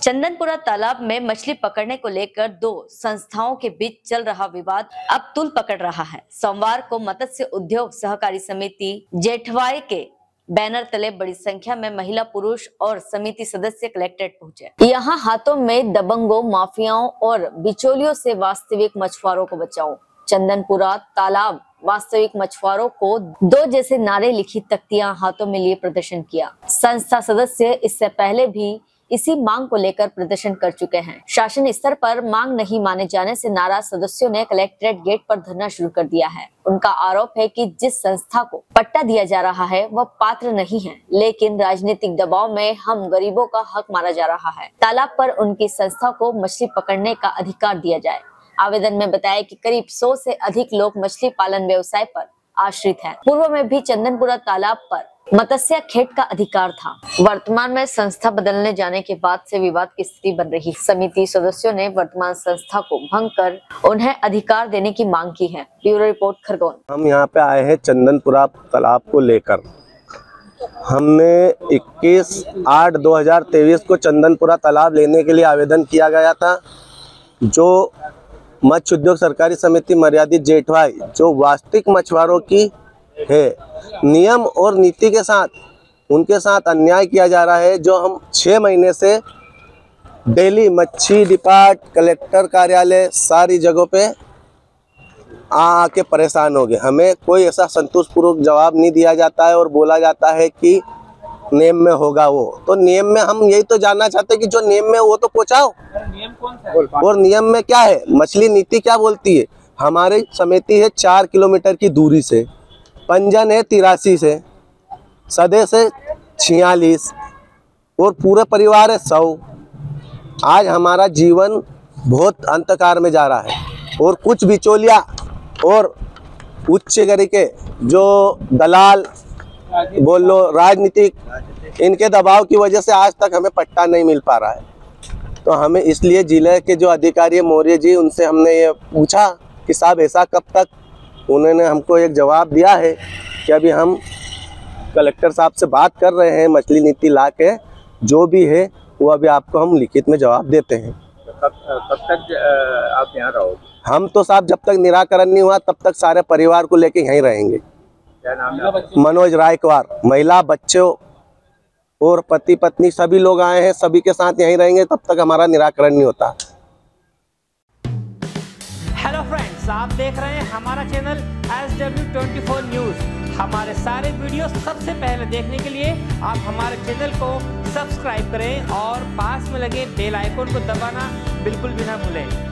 चंदनपुरा तालाब में मछली पकड़ने को लेकर दो संस्थाओं के बीच चल रहा विवाद अब तुल पकड़ रहा है। सोमवार को मत्स्य उद्योग सहकारी समिति जेठवाई के बैनर तले बड़ी संख्या में महिला पुरुष और समिति सदस्य कलेक्ट्रेट पहुँचे। यहाँ हाथों में दबंगों, माफियाओं और बिचौलियों से वास्तविक मछुआरों को बचाओ। चंदनपुरा तालाब वास्तविक मछुआरों को दो जैसे नारे लिखी तख्तियाँ हाथों में लिए प्रदर्शन किया। संस्था सदस्य इससे पहले भी इसी मांग को लेकर प्रदर्शन कर चुके हैं। शासन स्तर पर मांग नहीं माने जाने से नाराज़ सदस्यों ने कलेक्ट्रेट गेट पर धरना शुरू कर दिया है। उनका आरोप है कि जिस संस्था को पट्टा दिया जा रहा है, वह पात्र नहीं है। लेकिन राजनीतिक दबाव में हम गरीबों का हक मारा जा रहा है। तालाब पर उनकी संस्था को मछली पकड़ने का अधिकार दिया जाए। आवेदन में बताया कि करीब 100 से अधिक लोग मछली पालन व्यवसाय पर आश्रित है। पूर्व में भी चंदनपुरा तालाब पर मत्स्य खेत का अधिकार था। वर्तमान में संस्था बदलने जाने के बाद से विवाद की स्थिति बन रही। समिति सदस्यों ने वर्तमान संस्था को भंग कर उन्हें अधिकार देने की मांग की है। Bureau report, Khargone. हम यहाँ पे आए हैं चंदनपुरा तालाब को लेकर। हमने 21 आठ 2023 को चंदनपुरा तालाब लेने के लिए आवेदन किया गया था, जो मत्स्य उद्योग सरकारी समिति मर्यादित जेठवाई, जो वास्तविक मछुआरों की है। नियम और नीति के साथ, उनके साथ अन्याय किया जा रहा है, जो हम छः महीने से डेली मच्छी डिपार्ट कलेक्टर कार्यालय सारी जगहों पे आ आके परेशान हो गए। हमें कोई ऐसा संतोषपूर्वक जवाब नहीं दिया जाता है और बोला जाता है कि नियम में होगा वो। तो नियम में हम यही तो जानना चाहते हैं कि जो नियम में वो तो पहुंचाओ। नियम कौन सा है? और नियम में क्या है? मछली नीति क्या बोलती है? हमारी समिति है चार किलोमीटर की दूरी से पंजन है तिरासी से सदे से छियालीस और पूरे परिवार है सौ। आज हमारा जीवन बहुत अंधकार में जा रहा है और कुछ बिचौलिया और उच्च गरी के जो दलाल बोल लो राजनीतिक। इनके दबाव की वजह से आज तक हमें पट्टा नहीं मिल पा रहा है। तो हमें इसलिए ज़िले के जो अधिकारी है मौर्य जी उनसे हमने ये पूछा कि साहब ऐसा कब तक? उन्होंने हमको एक जवाब दिया है कि अभी हम कलेक्टर साहब से बात कर रहे हैं मछली नीति ला के जो भी है वो अभी आपको हम लिखित में जवाब देते हैं। कब कब तक आप यहाँ रहोगे? हम तो साहब जब तक निराकरण नहीं हुआ तब तक सारे परिवार को लेके यहीं रहेंगे? मनोज रायकवार महिला बच्चों और पति पत्नी सभी लोग आए हैं सभी के साथ यहीं रहेंगे तब तक हमारा निराकरण नहीं होता। हेलो फ्रेंड्स आप देख रहे हैं हमारा channel S W twenty four news हमारे सारे वीडियो सबसे पहले देखने के लिए आप हमारे चैनल को सब्सक्राइब करें और पास में लगे बेल आइकन को दबाना बिल्कुल भी ना भूलें।